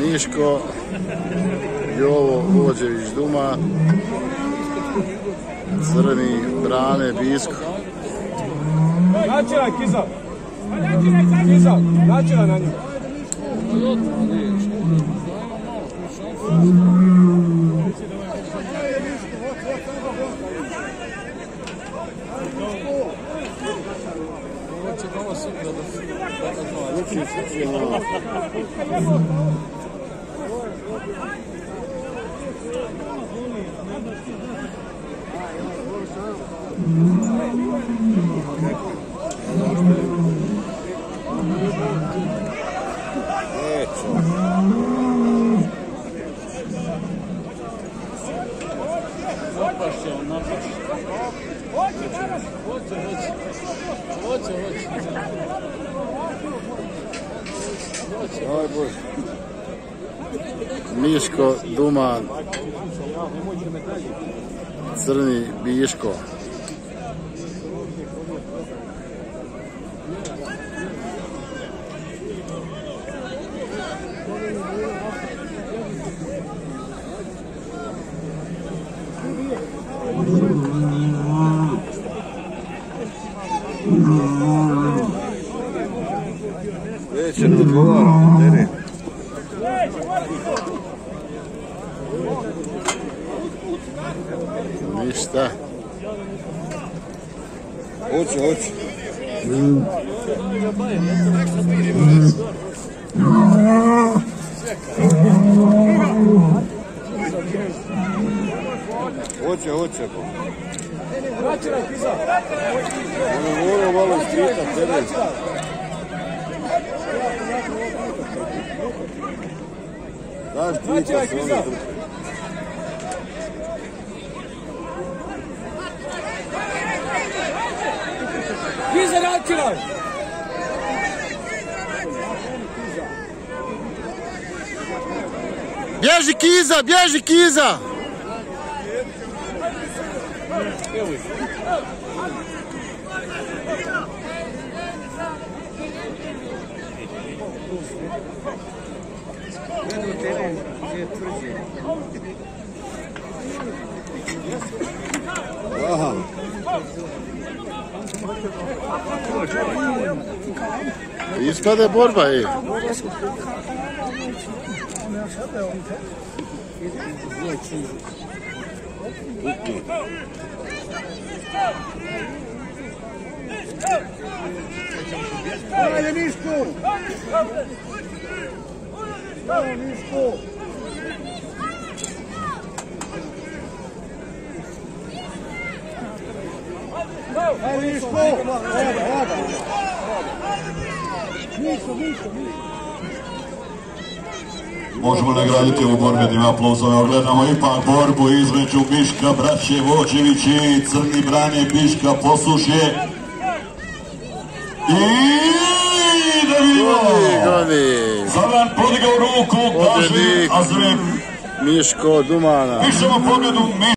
Miško, Jovo Vođević Duma, Crni Brane Bisko. Načela Kiza. Kiza, načela na nju. одного судьба до одного. Thank you. Hoće, hoće. Hoće, hoće. Miško Duman, Crni Biško. Neće ne odgovara, teren. Ništa. Hoće, hoće. Hoće, hoće. Načela Kiza. Ono mora malo ispita teren. Pa se Kiza. ono drži. Kiza načela. Bježi Kiza, bježi Kiza! Borba, ej. Wow. Iz kada je borba, ej? Давай, Мишку! Možemo nagraditi ovu borbu jednim aplauzom. Evo gledamo ipak borbu između Miška, braće Vođević i Crni Branje Biška poslušje. I da vidimo! Podigao ruku, kaže. Azrem. Miško Dumana. Pišemo pobjedu